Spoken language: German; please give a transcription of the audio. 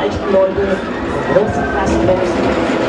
Leichtläufe, große Klassenläufe.